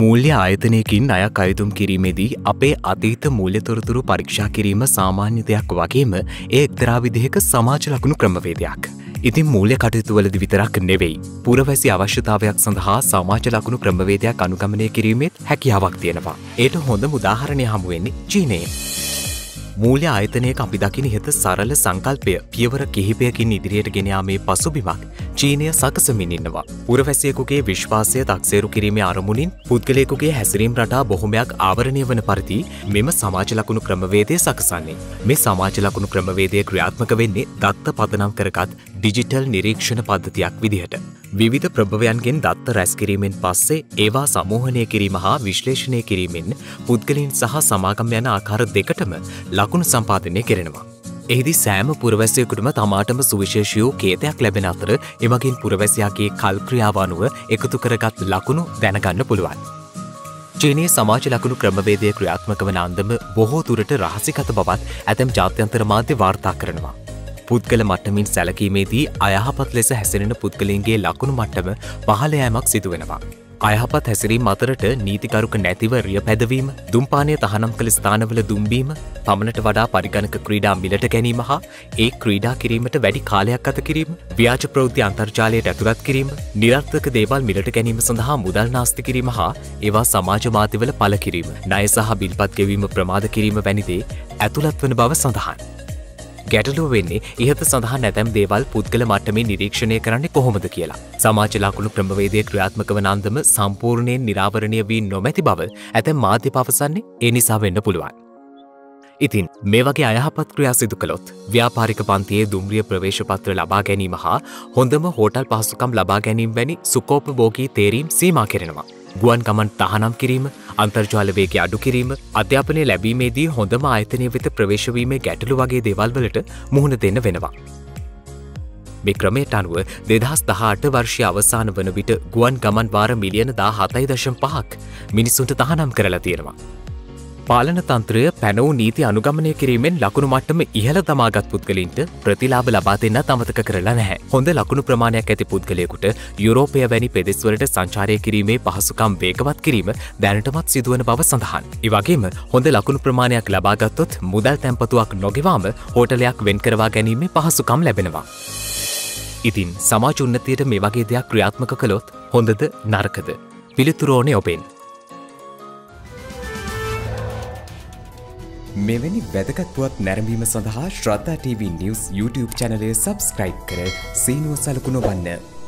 මූල්‍ය ආයතනයකින් අයක් අයුතුම් කිරීමේදී අපේ අතීත මූල්‍යතොරතුරු පරීක්ෂා කිරීම සාමාන්‍ය දෙයක් වගේම ඒ එක්තරා විදිහක සමාජ ලකුණු ක්‍රමවේදයක්. ඉතින් මූල්‍ය කටයුතුවලද විතරක් නෙවෙයි. පුරවැසි අවශ්‍යතාවයක් සඳහා සමාජ ලකුණු ක්‍රමවේදයක් අනුගමනය කිරීමෙත් හැකියාවක් තියෙනවා. ඒට හොඳ මුදාහරණය හමුවෙන්නේ චීනයේ. මූල්‍ය ආයතනයක අපි දකින හිත සරල සංකල්පය පියවර කිහිපයකින් ඉදිරියට ගෙනයාමේ පසුබිමක් චීනය සකසමින් ඉන්නවා. පුරවැසියකුගේ විශ්වාසය තක්සේරු කිරීමේ අරමුණින් පුද්ගලයකුගේ හැසිරීම් රටා බොහොමයක් ආවරණය වන පරිදි මෙම සමාජ ලකුණු ක්‍රමවේදය සකසන්නේ. මේ සමාජ ලකුණු ක්‍රමවේදය ක්‍රියාත්මක වෙන්නේ දත්ත පදනම් කරගත් ඩිජිටල් නිරීක්ෂණ පද්ධතියක් විදිහට. විවිධ ප්‍රභවයන්ගෙන් දත්ත රැස්කිරීමෙන් පස්සේ ඒවා සමෝහනය කිරීම හා විශ්ලේෂණය කිරීමෙන් පුද්ගලින් සහ සමාගම් යන ආකාර දෙකටම ලකුණු සම්පාදනය කෙරෙනවා. එහිදි සෑම පුරවැසියකුටම තමාටම සුවිශේෂයෝ කේතයක් ලැබෙන අතර එමගින් පුරවැසියාගේ කල්ක්‍රියාවානුව එකතු කරගත් ලකුණු දැනගන්න පුළුවන්. චීනයේ සමාජ ලකුණු ක්‍රමවේදය ක්‍රියාත්මක වන අන්දම බොහෝ තුරට රහසිකත බවත් ඇතැම් ජාත්‍යන්තර මාධ්‍ය වාර්තා කරනවා. පුද්ගල මට්ටමින් සැලකීමේදී අයහපත් ලෙස හැසිරෙන පුද්ගලින්ගේ ලකුණු මට්ටම පහළයෑමක් සිදුවෙනවා. අයහපත් හැසිරීම් අතරට නීතිකරුක නැතිව රිය පැදවීම දුම්පානය තහනම් කළ ස්ථානවල දුම්බීම පමණට වඩා පරිගණක ක්‍රීඩා මිලට ගැනීම හා ඒ ක්‍රීඩා කිරීමට වැඩි කාලයක් අත කිරීම ව්‍යාජ ප්‍රෘති අන්තර්ජාලයට ඇතුළත් කිරීම නිරර්ථක දේවල් මිලට ගැනීම සඳහා මුදල් නාස්ති කිරීම හා ඒවා සමාජ මාධ්‍යවල පල කිරීම ණය සහ බිල්පත් ගෙවීම ප්‍රමාද කිරීම වැනිදේ ඇතුළත් වන බව සඳහන්. ගැටලුව වෙන්නේ ඉහත සඳහා නැතැම් දේවල් පුද්ගල මට්ටමේ නිරීක්ෂණය කරන්නේ කොහොමද කියලා. සමාජ ලකුණු ක්‍රමවේදය ක්‍රියාත්මක වන අන්දම සම්පූර්ණයෙන් නිරාවරණය වී නොමැති බව ඇතැම් මාධ්‍ය පවසන්නේ ඒ නිසා වෙන්න පුළුවන්. ඉතින් මේ වගේ අයහපත් ක්‍රියා සිදු කළොත් ව්‍යාපාරික පන්තියේ දුම්රිය ප්‍රවේශපත්‍ර ලබා ගැනීම හා හොඳම හෝටල් පහසුකම් ලබා ගැනීම වැනි සුකෝප බෝගී තේරීම් සීමා කෙරෙනවා. ගුවන් ගමන් තහනම් කිරීම අන්තර්ජාලවේගේ අඩු කිරීම අධ්‍යාපනය ලැබීමේදී හොඳම ආයතනය වෙත ප්‍රවේශවීමේ ගැටලු වගේ දෙවල්වලට මුහුණ දෙන්න වෙනවා. මේ ක්‍රමයට අනුව දෙදහස් දහට වර්ෂය අවසාන වන විට ගුවන් ගමන් වාර මිලියන දා හතයි දශම් පහක් මිනිස්සුන්ට තහනම් කරලා තියෙනවා. පාලන තන්ත්‍රය පැනවූ නීති අනුගමනය කිරීමෙන් ලකුණු මට්ටම ඉහළ තමාගත් පුද්ගලින්ට ප්‍රතිලාබ ලබා දෙන්න තමතක කරලා නැහැ. හොඳ ලකුණු ප්‍රමාණයක් ඇති පුද්ගලයකුට යුරෝපය වැනි පෙදෙස්වලට සංචාරය කිරීමේ පහසුකම් වේගවත් කිරීම දැනටමත් සිදුවන බව සඳහන්. ඉවගේම හොඳ ලකුණු ප්‍රමාණයක් ලබාගත්තොත් මුදල් තැන්පතුවක් නොගෙවාම හෝටලයක් වෙන් කරවා ගැනීමේ පහසුකම් ලැබෙනවා. ඉතින් සමාජ උන්නතියට මේ වගේ දෙයක් ක්‍රියාත්මක කළොත් හොඳද නරකද. පිළිතුරෝනේ ඔබෙන්. මෙවැනි වැදගත්පුවත් නැරඹීම සඳහා ශ්‍රද්ධා TV නිවස් YouTube චැනලය සබස්ක්‍රයිබ් කර සීනුව සලකුණ වන්න.